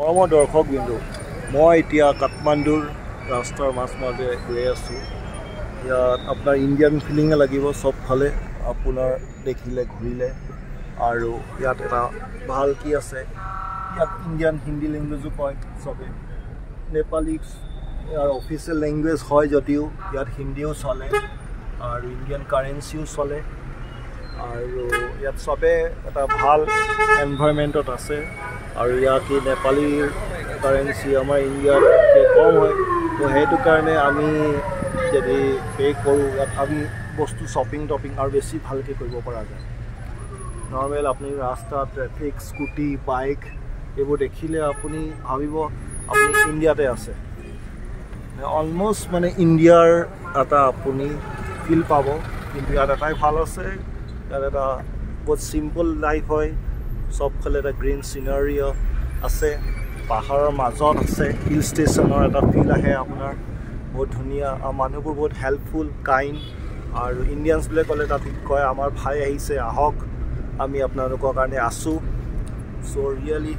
মৰমৰ দৰ্শক বিন্দু মই এতিয়া কাঠমাণ্ডুৰ ৰাস্তাৰ মাজ মাজে গৈ আছোঁ। ইয়াত আপোনাৰ ইণ্ডিয়ান ফিলিঙে লাগিব চবফালে আপোনাৰ দেখিলে ঘূৰিলে। আৰু ইয়াত এটা ভাল কি আছে ইয়াত ইণ্ডিয়ান হিন্দী লেংগুৱেজো কয় চবে। নেপালী ইয়াৰ অফিচিয়েল লেংগুৱেজ হয় যদিও ইয়াত হিন্দীও চলে আৰু ইণ্ডিয়ান কাৰেঞ্চিও চলে। আৰু ইয়াত চবে এটা ভাল এনভাইৰমেণ্টত আছে। আৰু ইয়াত এই নেপালীৰ কাৰেঞ্চি আমাৰ ইণ্ডিয়াতকৈ কম হয়। তো সেইটো কাৰণে আমি যদি পে' কৰোঁ ইয়াত আমি বস্তু শ্বপিং টপিং আৰু বেছি ভালকৈ কৰিব পৰা যায়। নৰ্মেল আপুনি ৰাস্তা ট্ৰেফিক স্কুটি বাইক এইবোৰ দেখিলে আপুনি ভাবিব আপুনি ইণ্ডিয়াতে আছে। অলমষ্ট মানে ইণ্ডিয়াৰ এটা আপুনি ফিল পাব। কিন্তু ইয়াত এটাই ভাল আছে ইয়াত এটা বহুত চিম্পল লাইফ হয়। চবফালে এটা গ্ৰীণ চিনাৰী আছে পাহাৰৰ মাজত আছে হিল ষ্টেচনৰ এটা ফিল আহে আপোনাৰ। বহুত ধুনীয়া আৰু মানুহবোৰ বহুত হেল্পফুল কাইণ্ড আৰু ইণ্ডিয়ানছ বুলি ক'লে তাত কয় আমাৰ ভাই আহিছে আহক আমি আপোনালোকৰ কাৰণে আছোঁ। চ' ৰিয়েলি